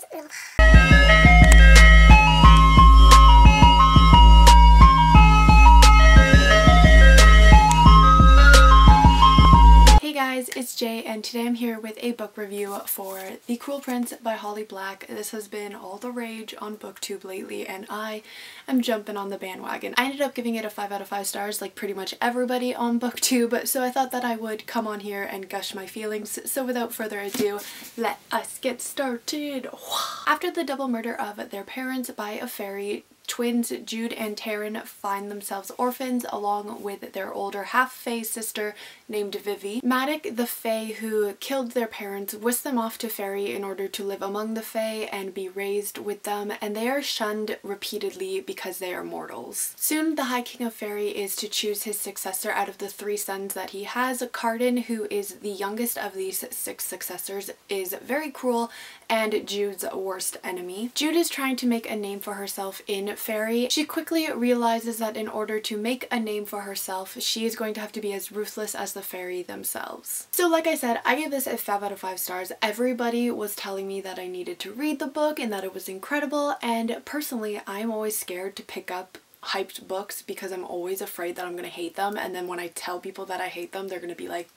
fairies. Guys, it's Jay and today I'm here with a book review for The Cruel Prince by Holly Black. This has been all the rage on booktube lately and I am jumping on the bandwagon. I ended up giving it a 5 out of 5 stars like pretty much everybody on booktube so I thought that I would come on here and gush my feelings. So without further ado, let us get started. After the double murder of their parents by a fairy, Twins Jude and Taryn find themselves orphans along with their older half-fae sister named Vivi. Madoc, the fae who killed their parents, whisked them off to Faerie in order to live among the fae and be raised with them and they are shunned repeatedly because they are mortals. Soon the High King of Faerie is to choose his successor out of the three sons that he has. Cardan, who is the youngest of these six successors, is very cruel and Jude's worst enemy. Jude is trying to make a name for herself in Faerie. She quickly realizes that in order to make a name for herself, she is going to have to be as ruthless as the fairy themselves. So like I said, I gave this a 5 out of 5 stars. Everybody was telling me that I needed to read the book and that it was incredible and personally I'm always scared to pick up hyped books because I'm always afraid that I'm going to hate them and then when I tell people that I hate them they're going to be like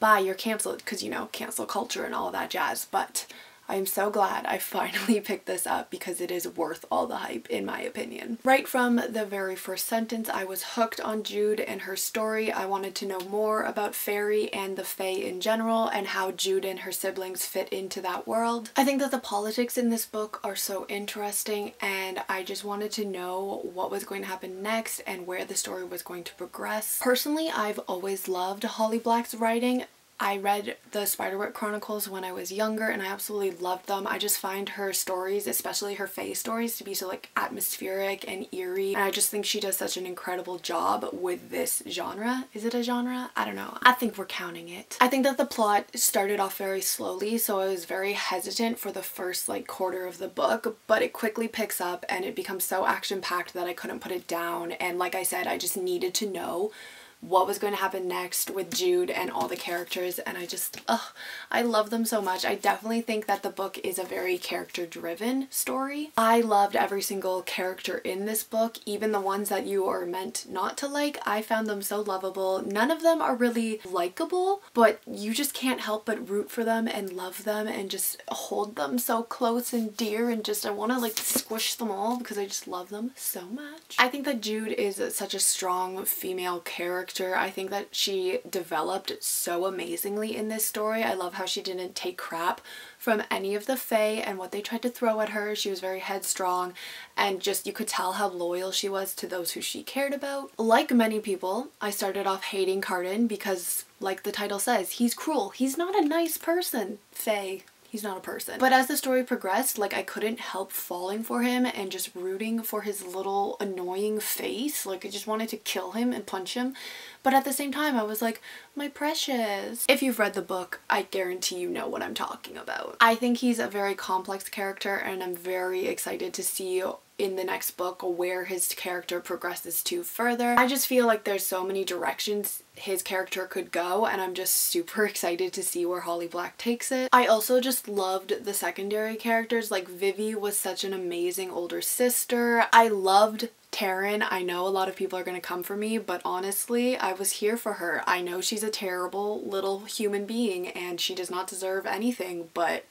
bye you're cancelled because you know cancel culture and all that jazz but I'm so glad I finally picked this up because it is worth all the hype in my opinion. Right from the very first sentence I was hooked on Jude and her story. I wanted to know more about Faerie and the Fae in general and how Jude and her siblings fit into that world. I think that the politics in this book are so interesting and I just wanted to know what was going to happen next and where the story was going to progress. Personally, I've always loved Holly Black's writing. I read the Spiderwick Chronicles when I was younger and I absolutely loved them. I just find her stories, especially her Fae stories, to be so like atmospheric and eerie and I just think she does such an incredible job with this genre. Is it a genre? I don't know. I think we're counting it. I think that the plot started off very slowly so I was very hesitant for the first like quarter of the book but it quickly picks up and it becomes so action-packed that I couldn't put it down and like I said I just needed to know what was going to happen next with Jude and all the characters and I just, ugh, I love them so much. I definitely think that the book is a very character driven story. I loved every single character in this book, even the ones that you are meant not to like. I found them so lovable. None of them are really likable, but you just can't help but root for them and love them and just hold them so close and dear and just I want to like squish them all because I just love them so much. I think that Jude is such a strong female character character. I think that she developed so amazingly in this story. I love how she didn't take crap from any of the Fae and what they tried to throw at her. She was very headstrong and just you could tell how loyal she was to those who she cared about. Like many people, I started off hating Cardan because like the title says, he's cruel. He's not a nice person, Fae he's not a person. But as the story progressed, like I couldn't help falling for him and just rooting for his little annoying face. Like I just wanted to kill him and punch him. But at the same time, I was like, my precious. If you've read the book, I guarantee you know what I'm talking about. I think he's a very complex character and I'm very excited to see in the next book where his character progresses to further. I just feel like there's so many directions his character could go and I'm just super excited to see where Holly Black takes it. I also just loved the secondary characters like Vivi was such an amazing older sister. I loved Taryn, I know a lot of people are going to come for me, but honestly, I was here for her. I know she's a terrible little human being and she does not deserve anything, but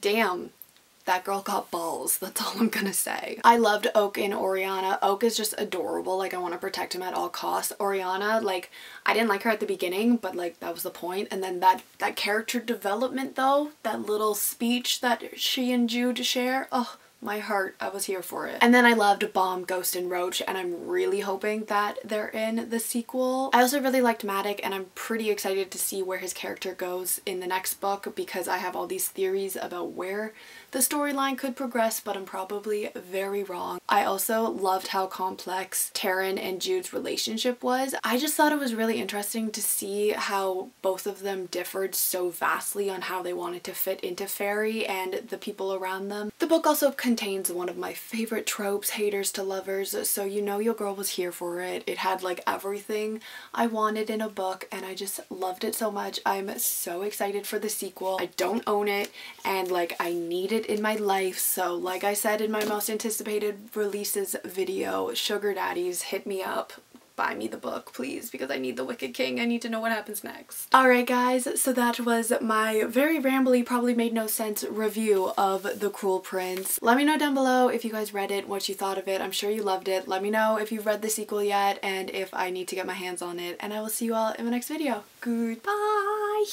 damn, that girl got balls. That's all I'm gonna say. I loved Oak and Oriana. Oak is just adorable. Like I want to protect him at all costs. Oriana, like I didn't like her at the beginning, but like that was the point. And then that that character development though, that little speech that she and Jude share. Oh, my heart, I was here for it. And then I loved Bomb, Ghost, and Roach, and I'm really hoping that they're in the sequel. I also really liked Madoc, and I'm pretty excited to see where his character goes in the next book because I have all these theories about where the storyline could progress, but I'm probably very wrong. I also loved how complex Taryn and Jude's relationship was. I just thought it was really interesting to see how both of them differed so vastly on how they wanted to fit into Faerie and the people around them. The book also contains one of my favorite tropes, haters to lovers, so you know your girl was here for it. It had like everything I wanted in a book and I just loved it so much. I'm so excited for the sequel. I don't own it and like I need in my life so like I said in my most anticipated releases video, sugar daddies hit me up buy me the book, please, because I need The Wicked King. I need to know what happens next. Alright guys, so that was my very rambly, probably made no sense review of The Cruel Prince. Let me know down below if you guys read it, what you thought of it. I'm sure you loved it. Let me know if you've read the sequel yet and if I need to get my hands on it. And I will see you all in the next video. Goodbye!